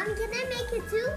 Mom, can I make it too?